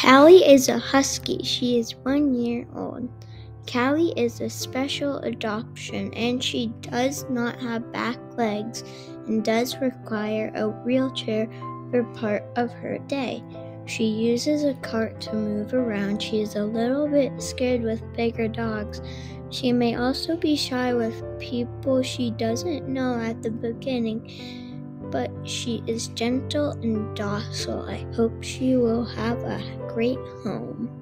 Kaly is a husky. She is one year old. Kaly is a special adoption and she does not have back legs and does require a wheelchair for part of her day. She uses a cart to move around. She is a little bit scared with bigger dogs. She may also be shy with people she doesn't know at the beginning, but she is gentle and docile. I hope she will have a great home.